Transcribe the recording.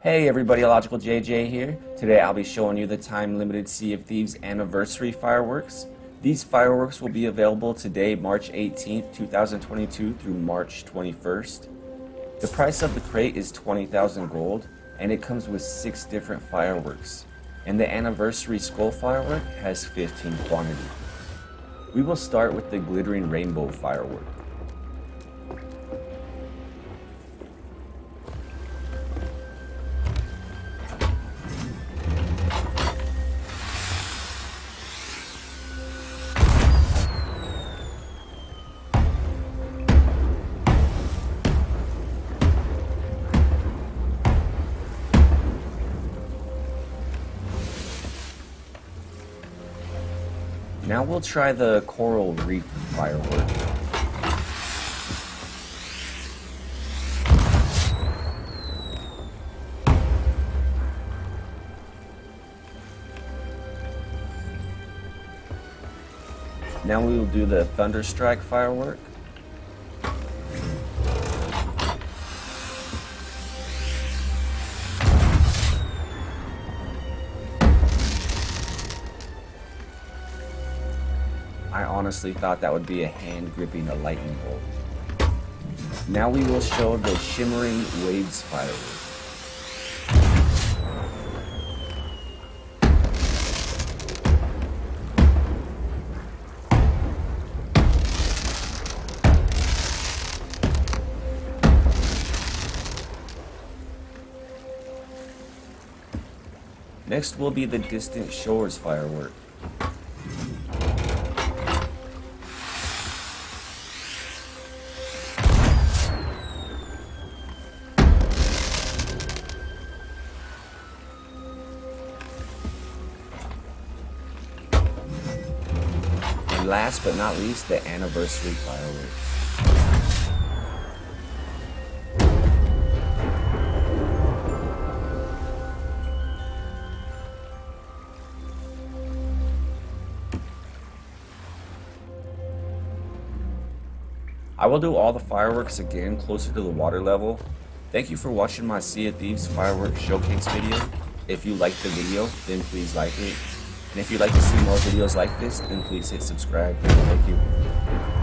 Hey everybody, Illogical JJ here. Today I'll be showing you the time-limited Sea of Thieves anniversary fireworks. These fireworks will be available today, March 18th, 2022 through March 21st. The price of the crate is 20,000 gold, and it comes with 6 different fireworks. And the anniversary skull firework has 15 quantity. We will start with the glittering rainbow firework. Now we'll try the coral reef firework. Now we will do the Thunderstrike firework. I honestly thought that would be a hand gripping a lightning bolt. Now we will show the Shimmering Waves firework. Next will be the Distant Shores firework. Last but not least, the anniversary fireworks. I will do all the fireworks again closer to the water level. Thank you for watching my Sea of Thieves fireworks showcase video. If you liked the video, then please like it. And if you'd like to see more videos like this, then please hit subscribe. Thank you.